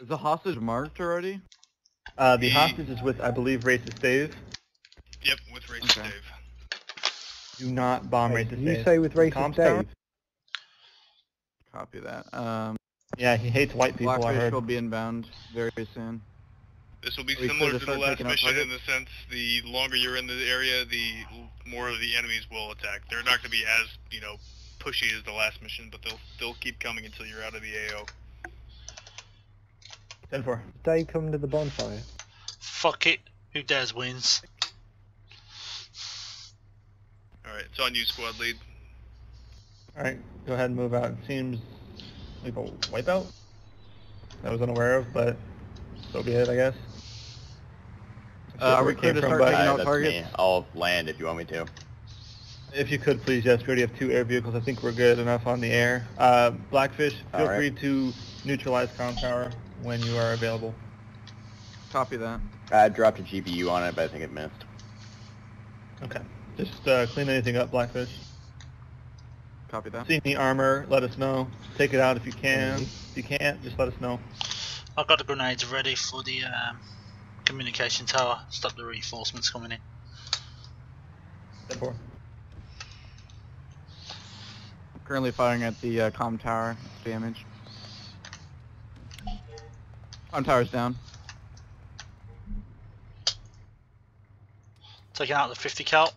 Is the hostage marked already? Uh, the The- hostage is with, I believe, Racist Dave. Yep, with Racist Okay. Dave. Do not bomb Wait, Racist did you say with racist Comms tower? Dave? Copy that. Um, Yeah, he hates white people, I heard. will be inbound very soon. This will be Are we similar to to the last mission in the sense the longer you're in the area, the more of the enemies will attack. They're not going to be as, you know, pushy as the last mission, but they'll they'll keep coming until you're out of the AO. 10-4. Dave come to the bonfire. Fuck it. Who dares wins. All right, it's on you, squad lead. Alright, go ahead and move out. It seems like a wipeout? I was unaware of, but so be it, I guess. Uh, are we clear to start but taking out that's targets? me. I'll land if you want me to. If you could, please, yes. We already have two air vehicles. I think we're good enough on the air. Uh, Blackfish, feel Alright. free to neutralize comm tower when you are available. Copy that. I dropped a GBU on it, but I think it missed. Okay. Just uh, clean anything up, Blackfish. Copy that. See any armor, let us know. Take it out if you can. If you can't, just let us know. I've got the grenades ready for the um, communication tower. Stop the reinforcements coming in. 10-4. Currently firing at the uh, com tower. It's Com tower's down. Taking out the 50 cal.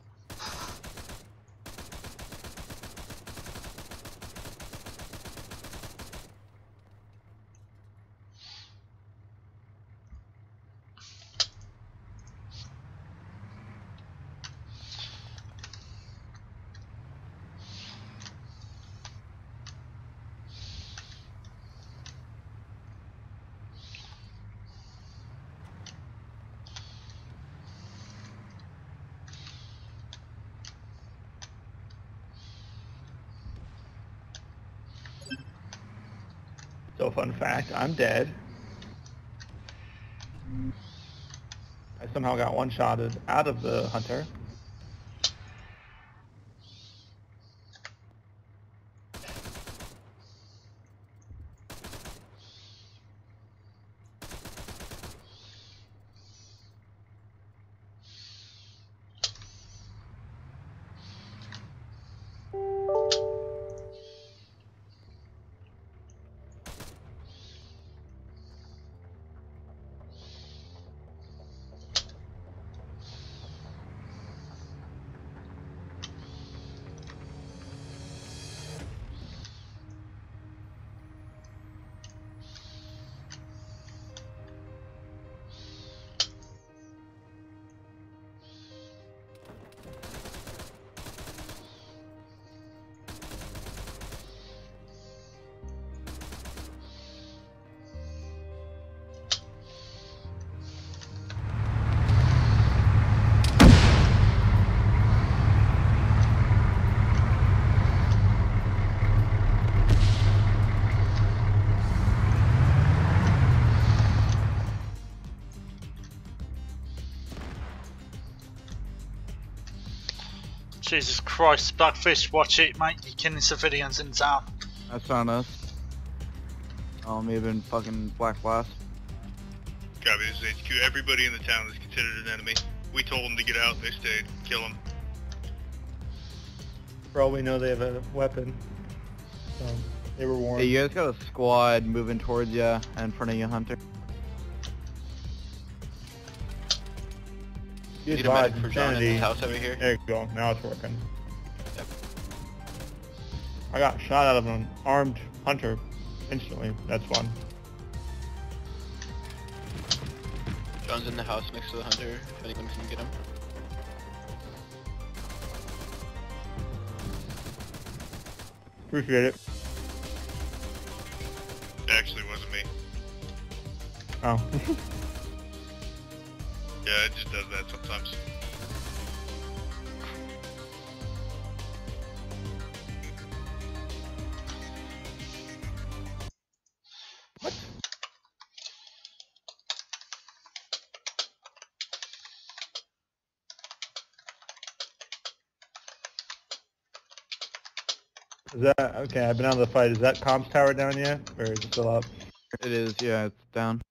So fun fact, I'm dead. I somehow got one-shotted out of the hunter. Jesus Christ, Blackfish, watch it, mate. You're killing civilians in town. That's on us. Oh, may have been fucking Black Blast. Copy, this is HQ. Everybody in the town is considered an enemy. We told them to get out, they stayed. Kill them. For all we know, they have a weapon. So they were warned. Hey, you guys got a squad moving towards you in front of you, Hunter. Use Need a medic for John in Insanity. this house over here. There you go. Now it's working. Yep. I got shot out of an armed hunter instantly. That's fun. John's in the house next to the hunter. If anyone can get him. Appreciate it. It actually wasn't me. Oh. Yeah, it just does that sometimes. Is that okay? I've been out of the fight. Is that comms tower down yet, or is it still up? It is, yeah, it's down.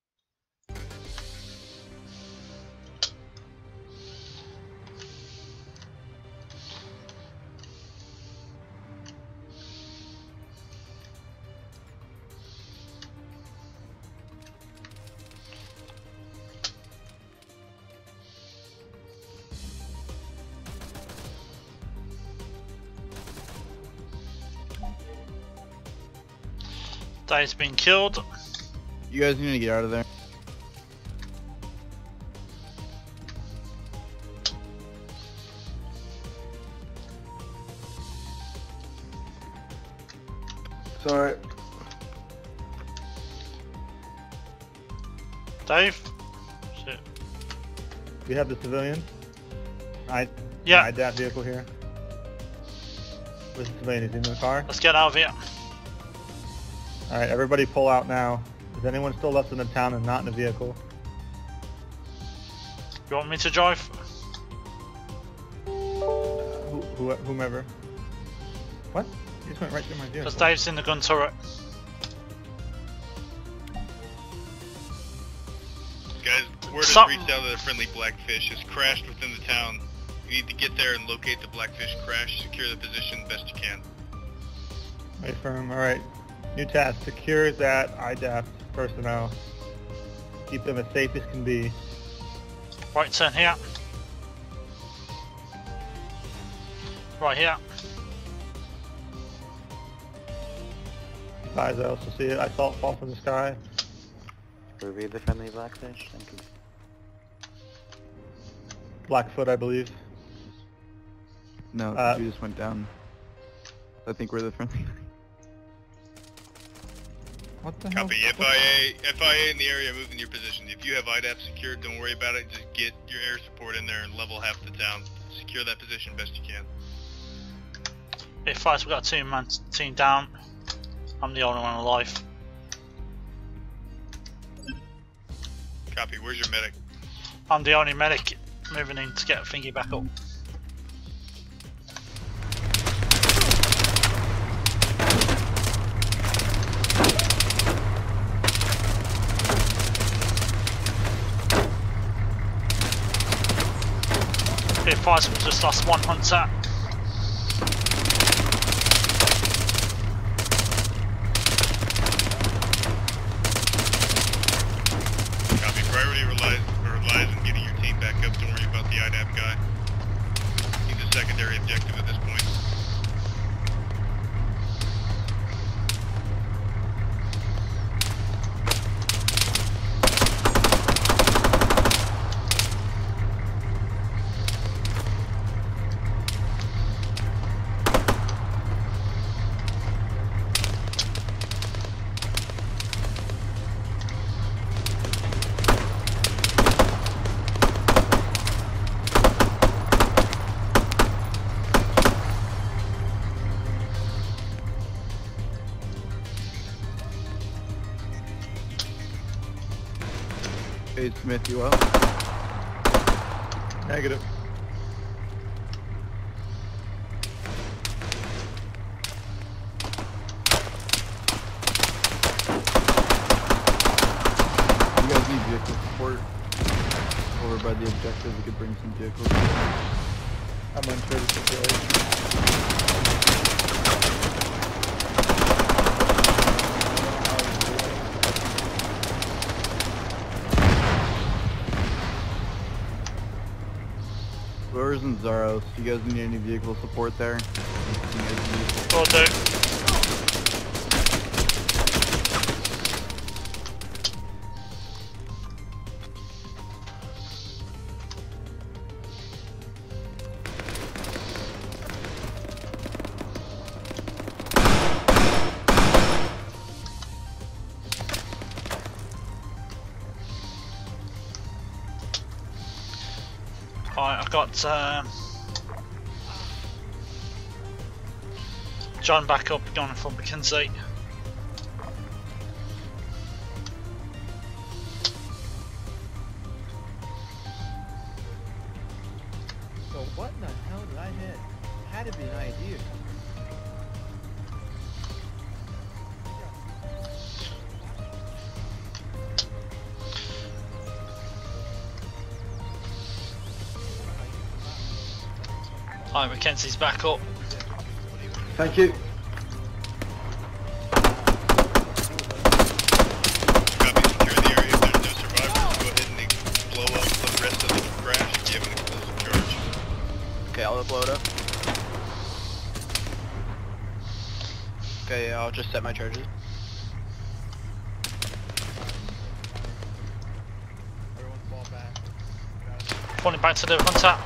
Dave's been killed. You guys need to get out of there. Sorry. Dave? Shit. We have the civilian. I Yeah, I that vehicle here. Where's the civilian? Is in the car? let's get out of here. All right, everybody pull out now. Is anyone still left in the town and not in the vehicle? You want me to drive? Who, who, whomever. What? You just went right through my vehicle. Because Dave's in the gun turret. Guys, word has Something- reached out that a friendly blackfish has crashed within the town. You need to get there and locate the blackfish crash. Secure the position best you can. Wait for him. All right. New task: secure that IDAP personnel. Keep them as safe as can be. Right turn here. Right here. Guys, I also see it. I saw it fall from the sky. Review the friendly blackfish. Thank you. Blackfoot, I believe. No, Uh, you just went down. I think we're the friendly. What the hell? Copy. FIA, FIA in the area, move in your position. If you have IDAP secured, don't worry about it. Just get your air support in there and level half the town. Secure that position best you can. Bit fast, we've got a two man team down. I'm the only one alive. Copy. Where's your medic? I'm the only medic moving in to get thingy back up. We just lost one hunter. Smith, you up? Negative. By the objective, we could bring some vehicles. I'm unsure the situation. In Zaros, you guys need any vehicle support there? Do. Got um, John back up, going from Mackenzie. If you have an explosive charge. Okay, I'll blow it up. Okay, I'll just set my charges. Everyone fall back. Pointing back to the hunter.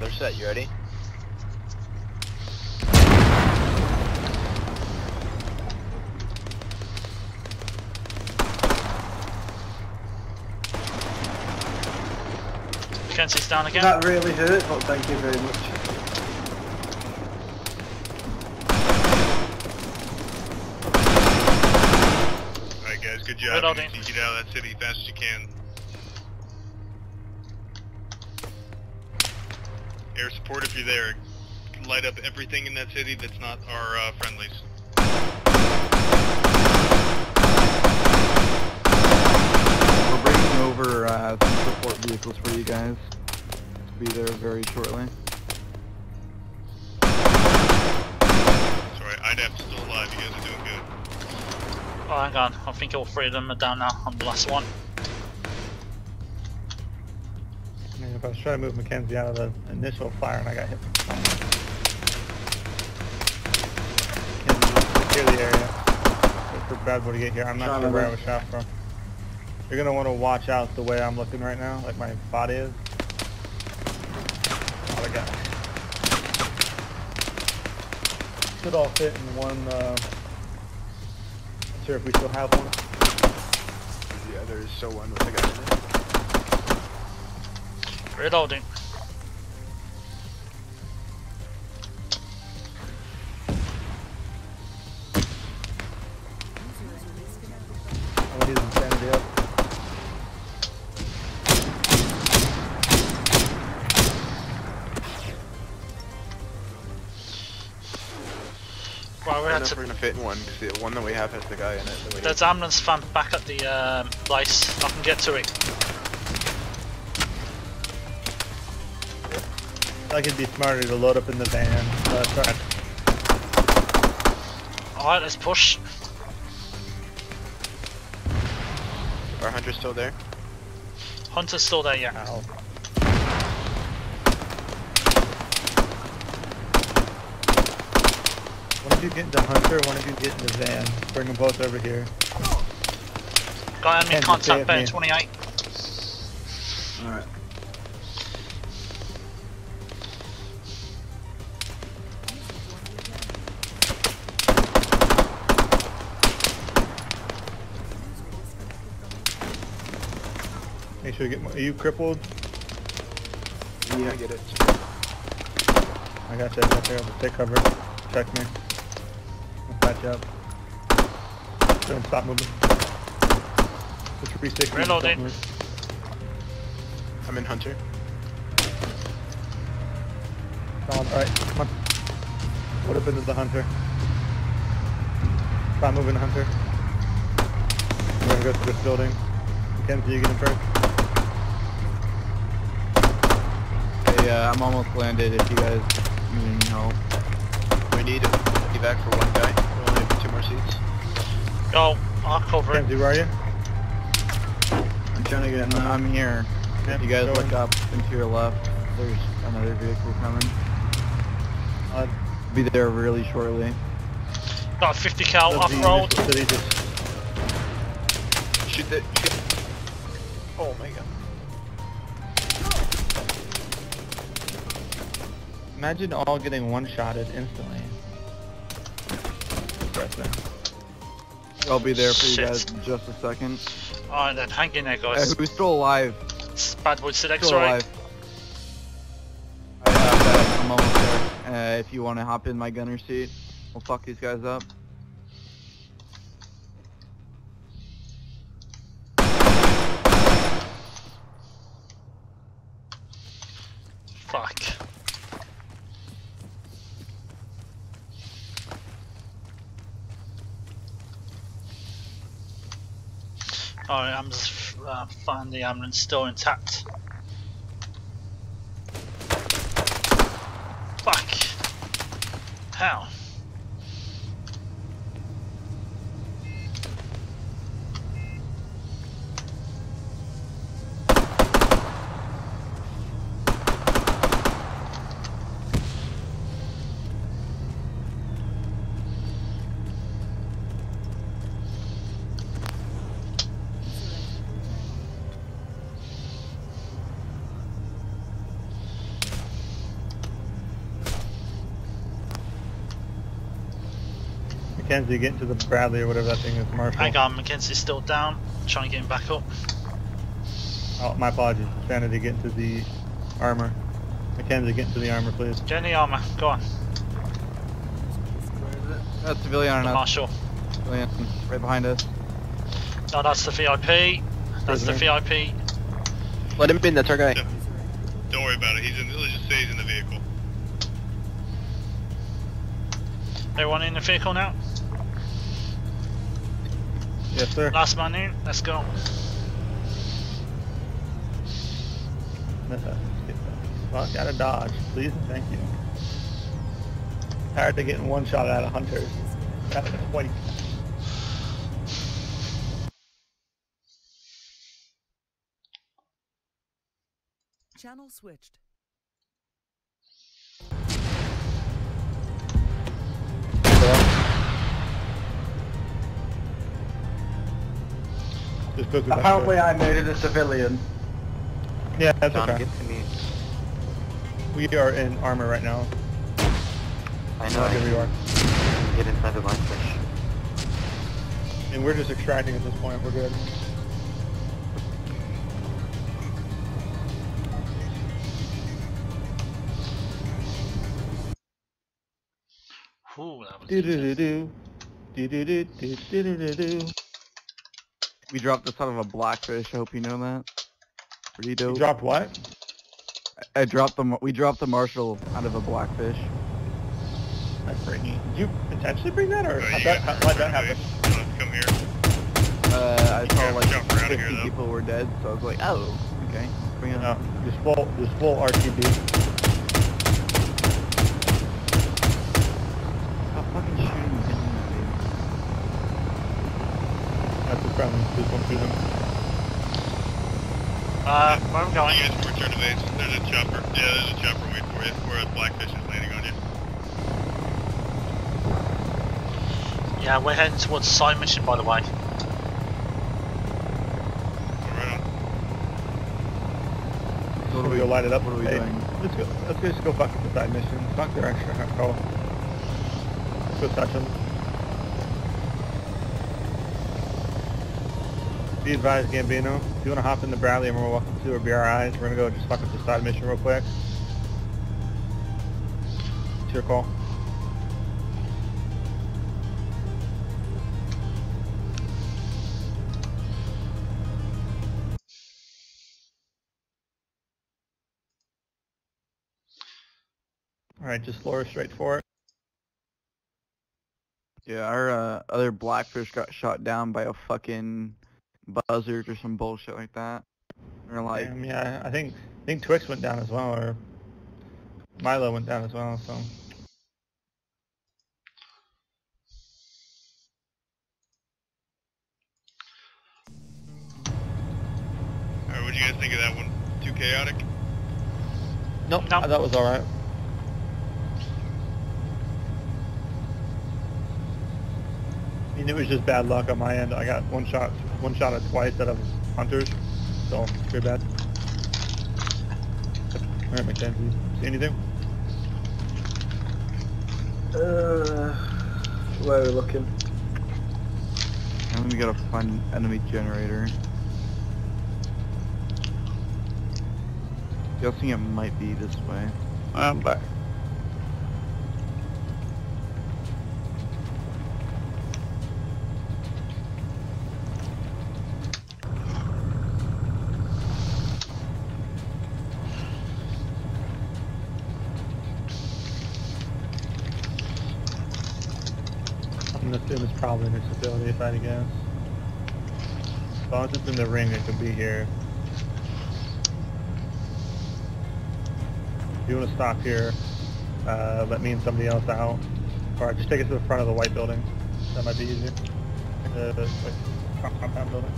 They're set, you ready? Mackenzie's down again. That really hurt, but thank you very much. Alright guys, good job. Reloading. You need to get out of that city as fast as you can. Air support if you're there. Light up everything in that city that's not our uh, friendlies. We're bringing over uh, some support vehicles for you guys. Be there very shortly. Sorry, IDAP's still alive. You guys are doing good. Oh, hang on. I think all three of them are down now. I'm the last one. I mean, if I was trying to move Mackenzie out of the initial fire and I got hit from behind. Mackenzie, secure the area. Wait for Bad Boy to get here. I'm not sure where I was shot from. You're gonna want to watch out the way I'm looking right now, like my body is. Oh, I got Should all fit in one, uh, not sure if we still have one. Yeah, there's so one with the guy in it. Reloading. I want his insanity up. Right, I we had to. we're gonna fit one, because the one that we have has the guy in it. that we There's hit. ambulance van back at the um, place. I can get to it. I think it'd be smarter to load up in the van. Uh, sorry. Alright, let's push. Our hunter's still there. Hunter's still there, yeah. Ow. One of you get in the hunter, one of you get in the van. Bring them both over here. Guy enemy Kenzie, contact bear 28. Alright. Make sure you get. More. Are you crippled? Yeah, I get it. I got you. I got you. Take cover. Check me. I'll patch you up. Don't stop moving. Put your 360. Stop I'm in hunter. Solid. Alright, come on. What up into the hunter? Stop moving, hunter. We're gonna go through this building. Mackenzie, you get in first. Hey, uh, I'm almost landed if you guys need any help. We need a evac for one guy. We only have two more seats. Go. I'll cover it. Mackenzie, where are you? I'm trying to get in there. I'm here. Yeah, If you guys look in. up and to your left, there's another vehicle coming. Uh, Be there really shortly. Got a 50 cal does off road. initial city just- Shoot the. Shoot. Oh my god. Imagine all getting one-shotted instantly. Depressing. I'll be there for you guys in just a second. Alright then, hang in there Uh, guys. who's still alive? It's Bad Boy Select, Still right? alive. I have that. I'm almost there. Uh, if you want to hop in my gunner seat, we'll fuck these guys up. Fuck. Alright, I'm finding the ambulance still intact. Fuck! How? Mackenzie, get into the Bradley or whatever that thing is, Marshall. Hang on, Mackenzie's still down. Trying to get him back up. Oh, my apologies. Sanity, get into the armor. Mackenzie, get into the armor, please. Get in the armour, go on. Where is it? That's civilian on The us. Marshal. Civilian, right behind us. No, that's the VIP. That's the VIP. Let him in, that's our guy. Yeah. Don't worry about it. He's in. Let's just say he's in the vehicle. Everyone in the vehicle now? Yes, sir. Last man in, let's go. Let's get fuck out of Dodge, please and thank you. Tired of getting one shot out of hunters. Out of white. Channel switched. Just go through Apparently. I made it a civilian. Yeah, that's John, okay. get to me. We are in armor right now. I know. Here we I are. can get inside the blackfish. And we're just extracting at this point. We're good. Ooh, that was Do do easy. do do. Do do do do do do do do. We dropped this out of a blackfish. I hope you know that. Pretty You dope. dropped what? I dropped the. We dropped the marshal out of a blackfish. That's pretty neat. Did you intentionally bring that, or Uh, how'd you that, how, why'd that happen? away. You don't have to come here. Uh, I You saw like jump around here, people were dead, so I was like, oh, okay. Bring it No, just full, just full RTB. Stop fucking shooting me. That's a friendly. Just went through them. Uh, where am I going? You guys can return to base. There's a chopper. Yeah, there's a chopper waiting for you. Where a blackfish is landing on you. Yeah, we're heading towards the side mission, by the way. Right on. So what We'll are we, go light it up. What are we Hey, doing? Let's go. Let's just go fuck with the side mission. Fuck their extra hot call. Let's go touch them. Be advised, Gambino. If you want to hop in the Bradley and we're welcome to, or BRIs, we're gonna go just fuck with the side mission real quick. It's your call. Alright, just lower straight for it. Yeah, our uh, other blackfish got shot down by a fucking buzzard or some bullshit like that. Or like, Damn, yeah, I think I think Twix went down as well, or Milo went down as well. So Alright, what'd you guys think of that one? Too chaotic? nope, Nope. I thought it was all right. I mean, it was just bad luck on my end. I got one shot, one shot at twice out of hunters, so pretty bad. All right, Mackenzie, see anything? Uh, where are we looking? and then we gotta find an enemy generator. Guessing it might be this way. I'm back. I'm gonna assume it's probably in this facility if I had to guess. As long as it's in the ring, it could be here. If you want to stop here, uh, let me and somebody else out. Or just take us to the front of the white building. That might be easier. The, like, compound building.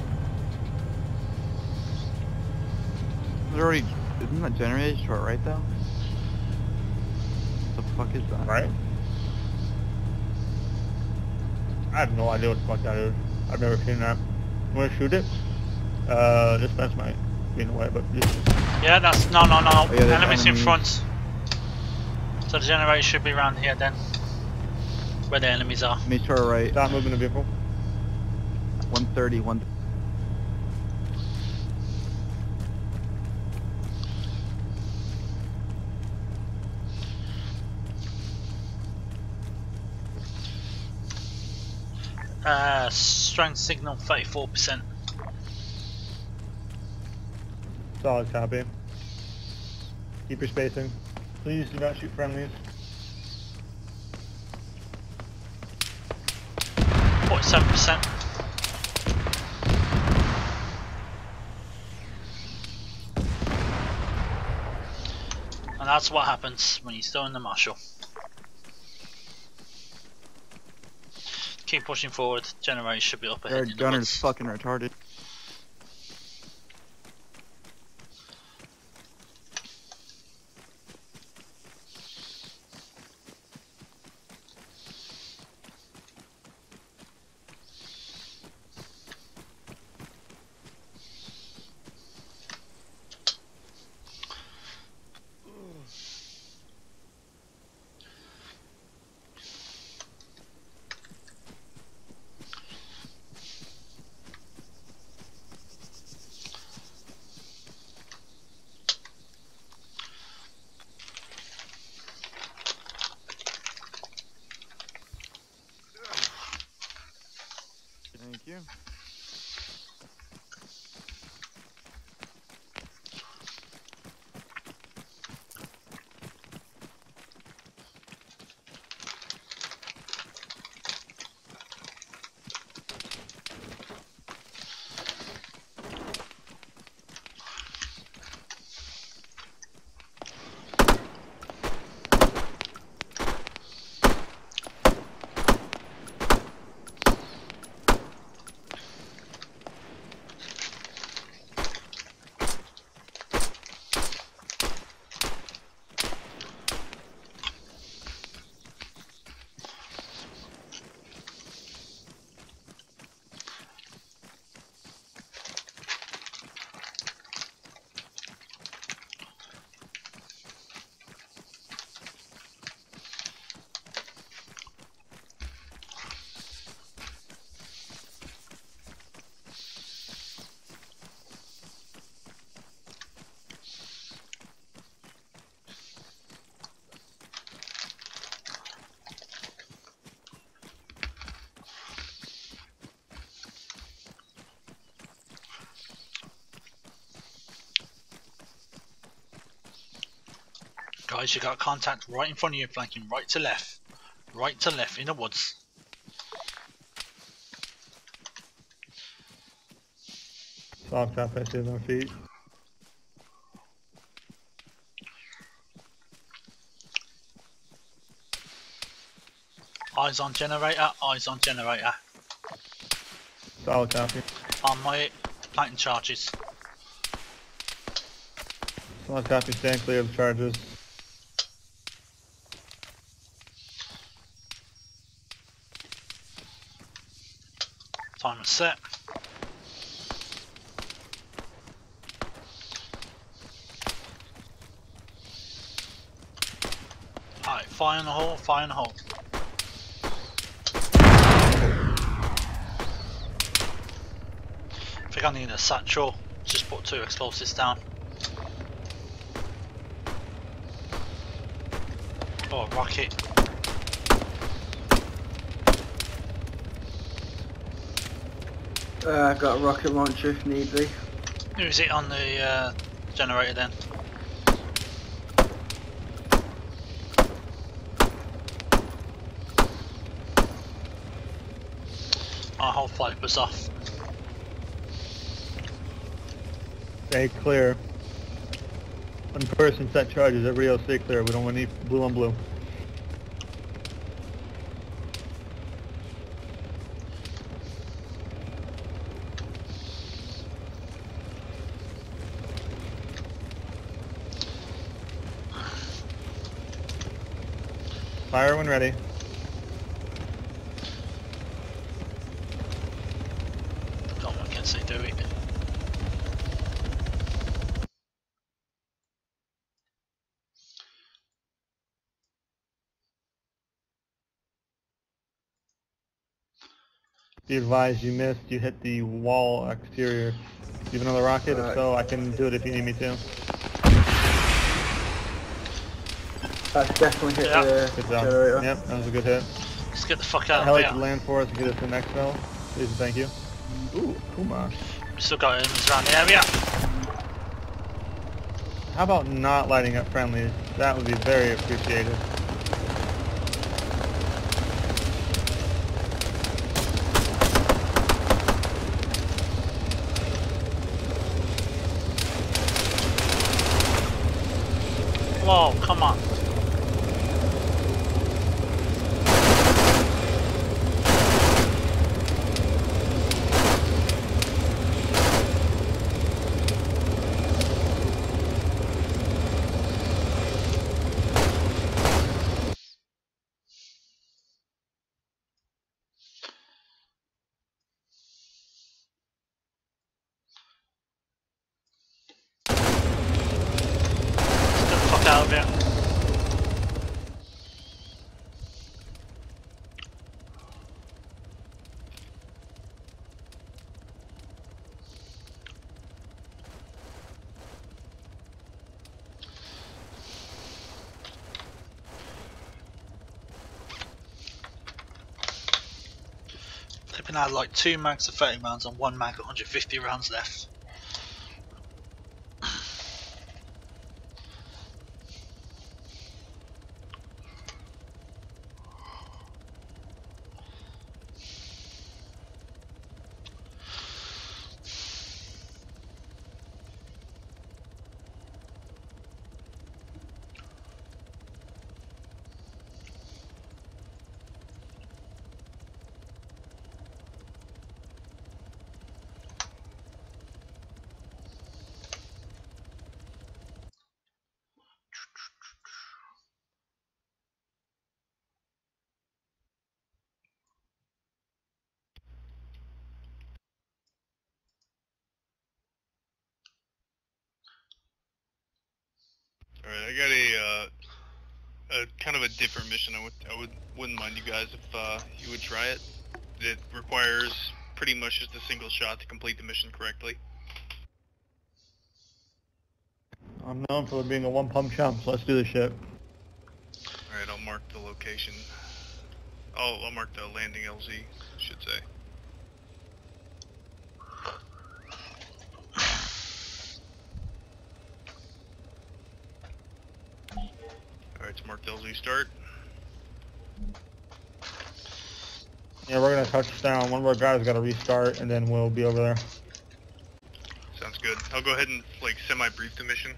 There's already isn't that generated short right though? What the fuck is that? Right? I have no idea what the fuck that is. I've never seen that. You want to shoot it? Uh, this fence might be in the way, but just, Yeah, that's no, no, no. Oh, yeah, there's enemies in front. So the generator should be around here then, where the enemies are. Me to right. stop moving the vehicle. 130, 1. Uh, strength signal 34%. Solid copy. Keep your spacing. Please do not shoot friendlies. 47%. And that's what happens when you still in the marshal. Keep pushing forward. Generator should be up ahead. Our in the gunner's fucking retarded. You. Guys, you got contact right in front of you, flanking right to left. Right to left in the woods. Solid copy. I see them feet. Eyes on generator, eyes on generator. Solid copy. On my planting charges. Solid copy. Stand clear of the charges. Timer set. Alright, fire in the hole, fire in the hole. I think I need a satchel. Just put two explosives down. Oh, rocket. Uh, I got a rocket launcher if need be. Who's it on the uh, generator then? Our whole flight was off. Stay clear. One person set charges. Everybody else stay clear. We don't want any blue on blue. Fire when ready. God, what can they do it? Be advised you missed. You hit the wall exterior. Do you have another rocket? If so, I can do it if you need me to. That's definitely hit Yeah. the Good job. generator. Yep, that was a good hit. Let's get the fuck out of Heli here. to land for us and get us to Maxwell. Please and thank you. Ooh, Kuma. We still got enemies around the area. How about not lighting up friendlies? That would be very appreciated. Whoa, come on. Let's get the fuck out of here. Flipping out like two mags of 30 rounds and one mag of 150 rounds left. Alright, I got a, uh, a kind of a different mission. I would, I would, wouldn't mind you guys if, uh, you would try it. It requires pretty much just a single shot to complete the mission correctly. I'm known for being a one pump chump, so let's do this shit. Alright, I'll mark the location. Oh, I'll mark the landing LZ, I should say. Alright, it's marked LZ start. Yeah, we're gonna touch down. One of our guys gotta restart, and then we'll be over there. Sounds good. I'll go ahead and, like, semi-brief the mission.